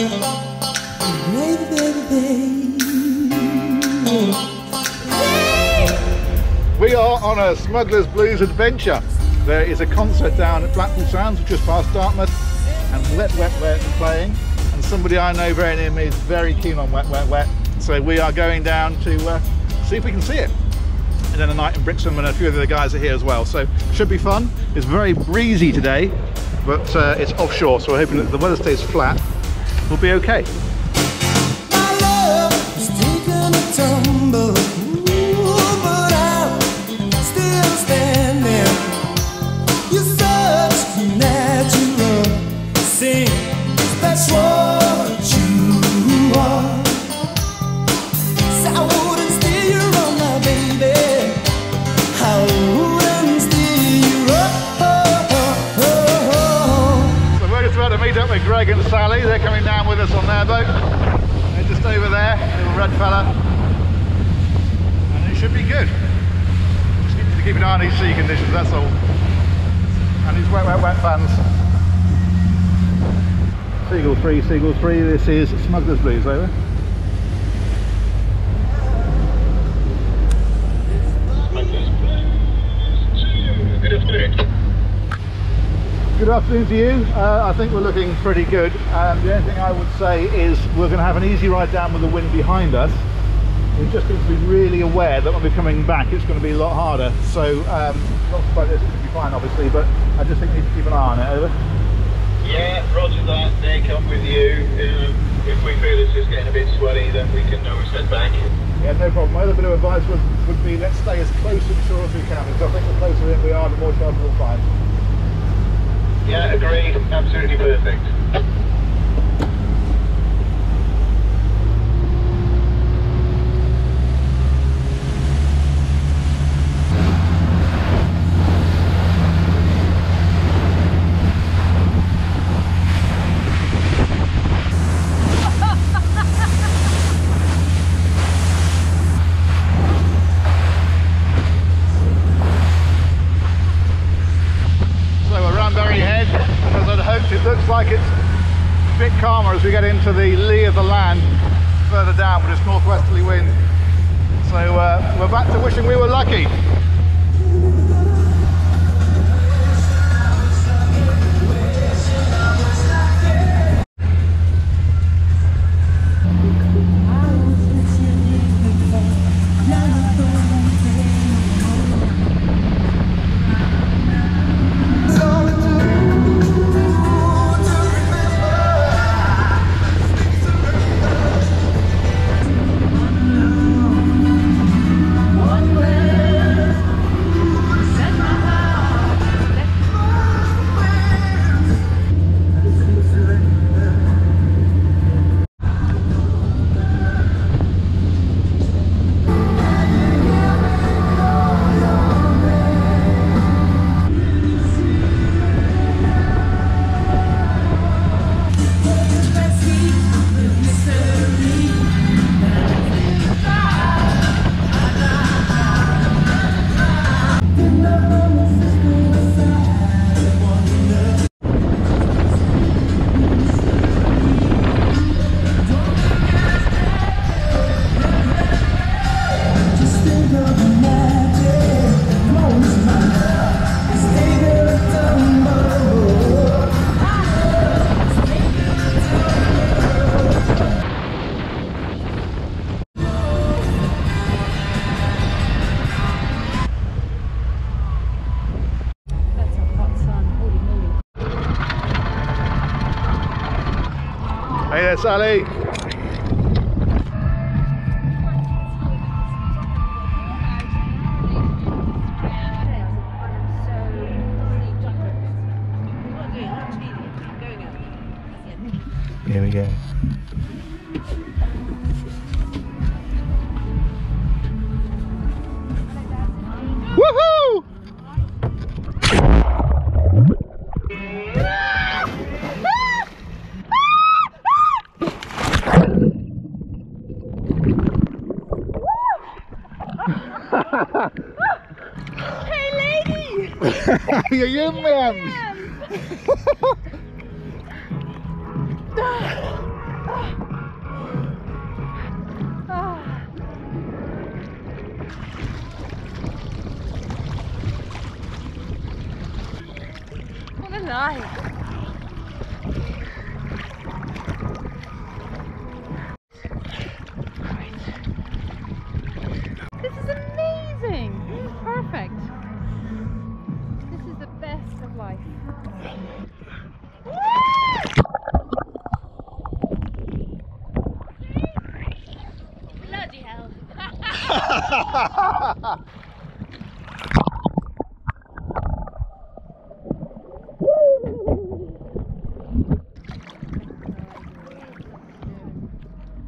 We are on a Smuggler's Blues adventure. There is a concert down at Blackpool Sands, just past Dartmouth, and Wet Wet Wet are playing. And somebody I know very near me is very keen on Wet Wet Wet. So we are going down to uh, see if we can see it. And then a night in Brixham and a few of the guys are here as well. So should be fun. It's very breezy today, but uh, it's offshore, so we're hoping that the weather stays flat. We'll be okay. Just about to meet up with Greg and Sally. They're coming down with us on their boat. They're just over there, little red fella. And it should be good. Just need to keep an eye on these sea conditions, that's all. And these wet, wet, wet fans. Seagull 3, Seagull 3, this is Smuggler's Blues, over. Good afternoon. Good afternoon to you. Uh, I think we're looking pretty good. Um, the only thing I would say is we're going to have an easy ride down with the wind behind us. We just need to be really aware that when we're coming back, it's going to be a lot harder. So, um, lots like this should be fine, obviously, but I just think we need to keep an eye on it. Over. Yeah, roger that. Nick, I'm with you. Um, if we feel it's just getting a bit sweaty, then we can always head back. Yeah, no problem. My other bit of advice would, would be let's stay as close to the shore as we can, because I think the closer in we are, the more shelter we'll find. Absolutely perfect. So we're Ranbury Head, and as I'd hoped, it looks like it's a bit calmer as we get into the lee of the land further down with this northwesterly wind. So uh, we're back to wishing we were lucky. Hey there, Sally. You're your man. what a night.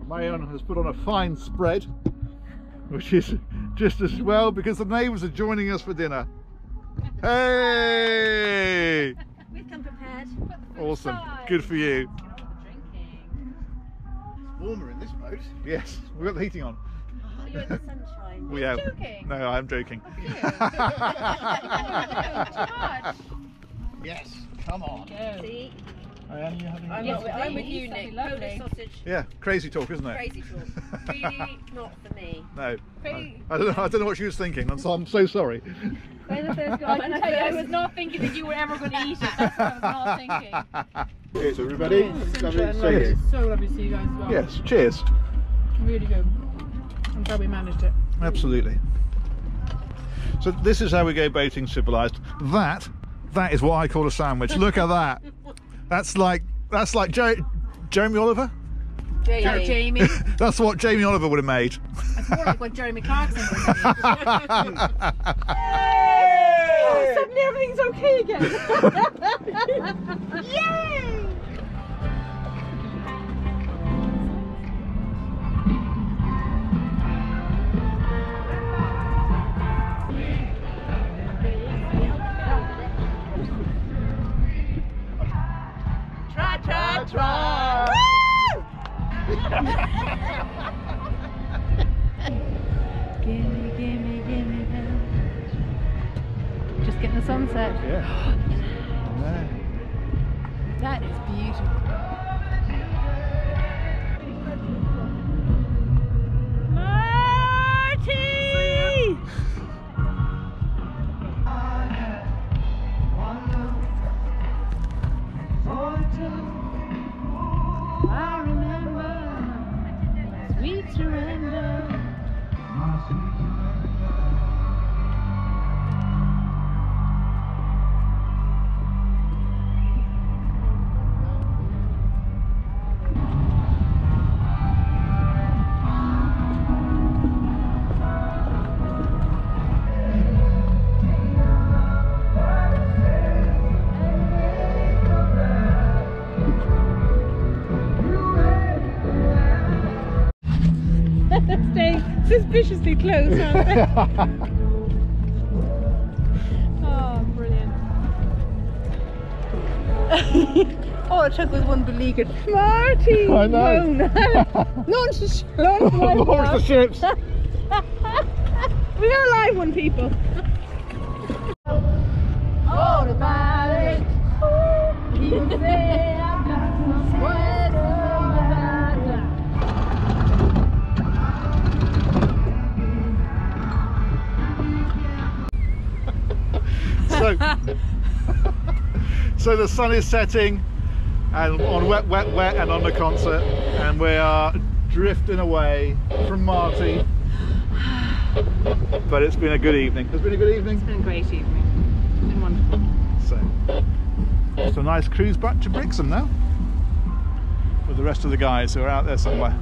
Marion has put on a fine spread, which is just as well because the neighbours are joining us for dinner. Hey! We've come prepared. Awesome. Good for you. It's Warmer in this boat. Yes, we've got the heating on. You're in the sunshine. We have. joking. No, I'm joking. Yes, come on. See? Marianne, you having I'm, Yes, not, I'm with you, that'd Nick. lovely. Polish sausage, Yeah, crazy talk, isn't it? crazy talk. Really not for me. No. I, Pretty- I don't know. I don't know what she was thinking, and so I'm so sorry. Say the first go. I can tell you, I was not thinking that you were ever going to eat it. That's what I was not thinking. Cheers, everybody. Lovely to see you. So lovely to see you guys as well. Yes, cheers. Really good. I'm glad we managed it. Absolutely. So this is how we go boating civilized. That, that is what I call a sandwich. Look at that. That's like that's like jo- Jeremy Oliver. Jamie. Jamie. That's what Jamie Oliver would have made. It's more like what Jeremy Clarkson was. Oh, suddenly everything's okay again. Yay! Try, try, try. Gimme, gimme, gimme them. Just getting the sunset. Yeah. That is beautiful. Surrender. Suspiciously close, aren't they? oh, brilliant. Oh, All it took was one beleaguered. Marti! I know. Launch the, sh- launch the Launch the ships. We are a live one, people. Automatic. People say so the sun is setting, and on wet, wet, wet, and on the concert, and we are drifting away from Marti. But it's been a good evening. It's been a good evening. It's been a great evening. It's been wonderful. So, it's a nice cruise back to Brixham now, with the rest of the guys who are out there somewhere.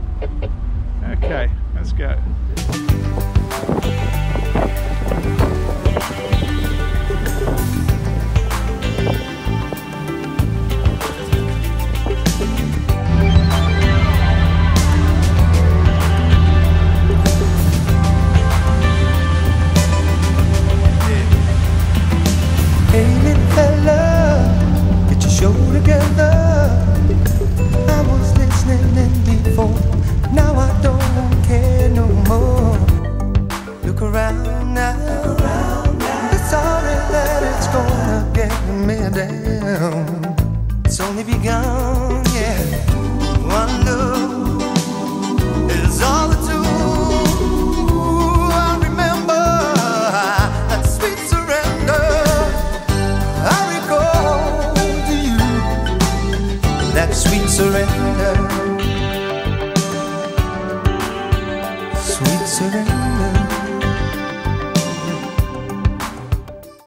Okay, let's go. Now I don't care no more. Look around now, it's sorry that it's gonna get me down. It's only begun,